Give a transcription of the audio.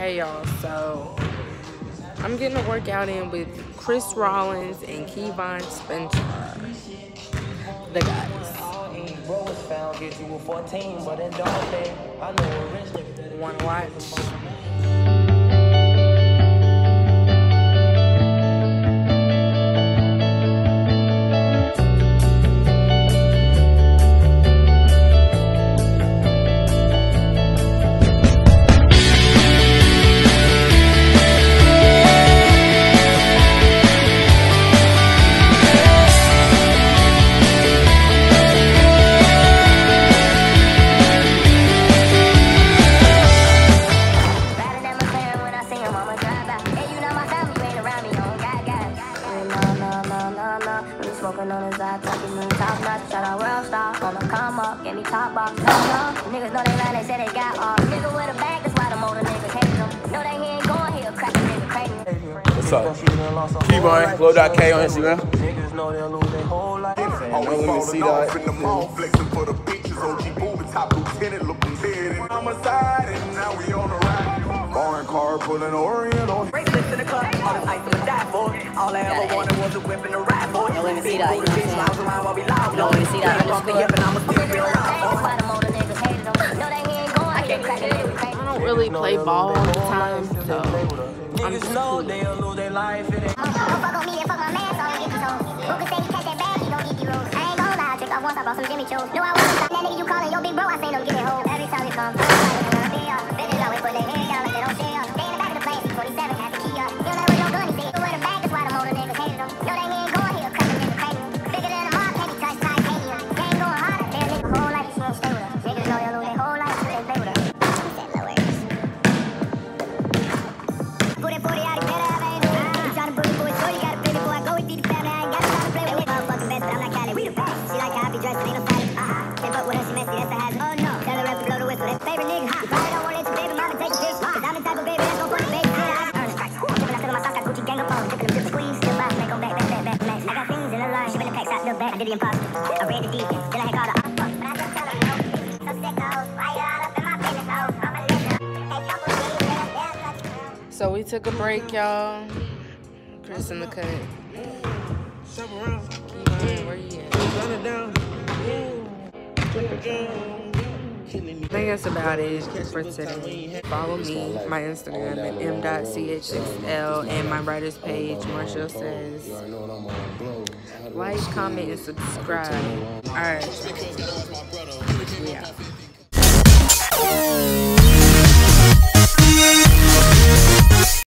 Hey y'all, so I'm getting a workout in with Chris rollins and Kevon Spencer. The guys. Wanna watch? We smoking on his eye, talking on top notch. Shout out world star, on the come up, give me top box. No, no. Niggas know they lying, they say they got off. Nigga with a bag, that's why the motor niggas hate them. Know they ain't going here, crack a nigga crazy. What's up? Keyboy, Glow.K on Instagram. Niggas know they'll lose their whole life. Always Always see falling that. off in the mall, flexing for the bitches. OG moving top lieutenant, looking dead. And I'm a side, and now we on the ride. Foreign car pulling Oriental. Bracelets in the club, all the ice I'ma die for. All I ever wanted was a whip and a ride boy. Wanna see that, you know what I'm saying? Lounge around while we loud. Y'all wanna see that underscore? I'ma still be Bag, around. that's why the motor niggas hated them. Know they ain't going here, crack a nigga crazy. I don't really play ball all the time, so I'm Niggas just know cool. they'll lose their life. It ain't Don't fuck on me and fuck my man, so I get these hoes. Who can say he catch that bag, he gon' get these rolls. I ain't gon' lie, trick off once, I some Jimmy Choo. Know I wasn't that nigga you calling your big bro, I seen him get it home. Every time we come, line. Shipping the packs out the back. I did the impossible. I read the deep. Then I had called her. But I just tell her no. So sick hoes. Why you all up in my business, hoes? I'm a nigga. Of days, then I'm down, like- So we took a break, y'all. Chris in the cut. Kevon, where you at? I think that's about it for today. Follow me, my Instagram at m.ch6l, and my writer's page, Marchel says. Like, comment, and subscribe. Alright. Yeah.